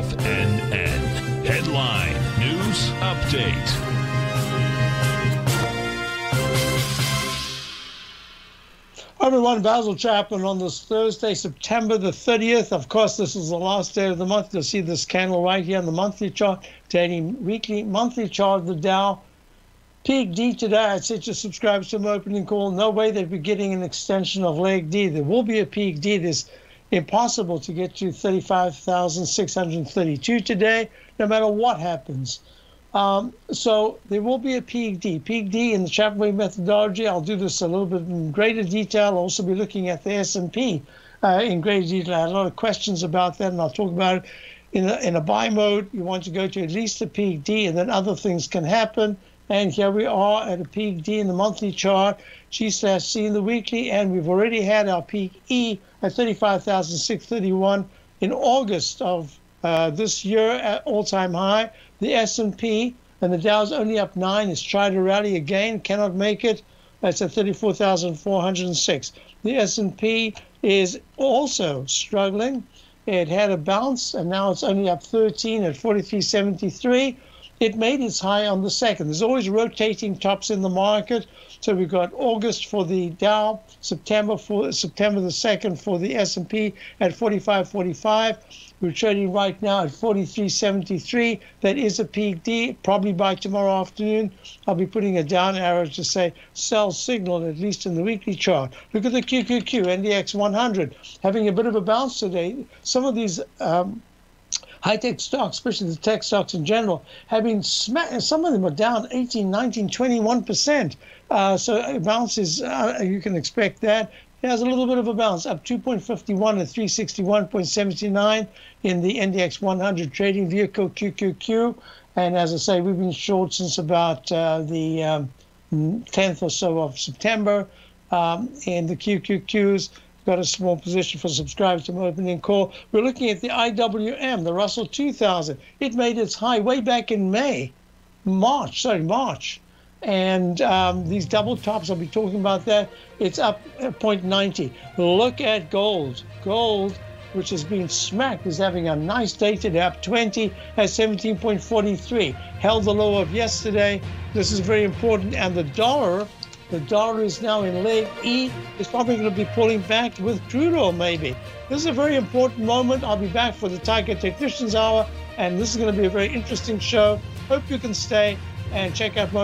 FNN. Headline News Update. Hi everyone, Basil Chapman on this Thursday, September the 30th. Of course, this is the last day of the month. You'll see this candle right here on the monthly chart, dating weekly, monthly chart of the Dow. Peak D today, I said to subscribe to my opening call. No way they'd be getting an extension of leg D. There will be a peak D. There's impossible to get to 35,632 today, no matter what happens. Um, so there will be a peak D. Peak D in the Chapman methodology. I'll do this a little bit in greater detail. I'll also be looking at the S&P uh, in greater detail. I had a lot of questions about that, and I'll talk about it. In a, in a buy mode, you want to go to at least a D, and then other things can happen. And here we are at a peak D in the monthly chart, G slash C in the weekly, and we've already had our peak E at 35,631 in August of uh, this year at all-time high. The S&P and the Dow's only up nine. It's tried to rally again, cannot make it. That's at 34,406. The S&P is also struggling. It had a bounce, and now it's only up 13 at 43.73. It made its high on the second. There's always rotating tops in the market. So we've got August for the Dow, September for September the second for the S&P at 45.45. We're trading right now at 43.73. That is a peak D. Probably by tomorrow afternoon, I'll be putting a down arrow to say sell signal, at least in the weekly chart. Look at the QQQ, NDX 100, having a bit of a bounce today. Some of these um, high-tech stocks, especially the tech stocks in general, have been smacked. Some of them are down 18, 19, 21 percent. Uh, so bounces, uh, you can expect that. Has a little bit of a bounce, up 2.51 at 361.79 in the NDX 100 trading vehicle QQQ. And as I say, we've been short since about uh, the um, 10th or so of September. Um, and the QQQs got a small position for subscribers to my opening call. We're looking at the IWM, the Russell 2000. It made its high way back in May, March, sorry, March and um, these double tops, I'll be talking about that. It's up at 0.90. Look at gold. Gold, which has been smacked, is having a nice day today, up 20 at 17.43. Held the low of yesterday. This is very important. And the dollar, the dollar is now in leg E. It's probably going to be pulling back with crude oil, maybe. This is a very important moment. I'll be back for the Tiger Technicians Hour, and this is going to be a very interesting show. Hope you can stay and check out more.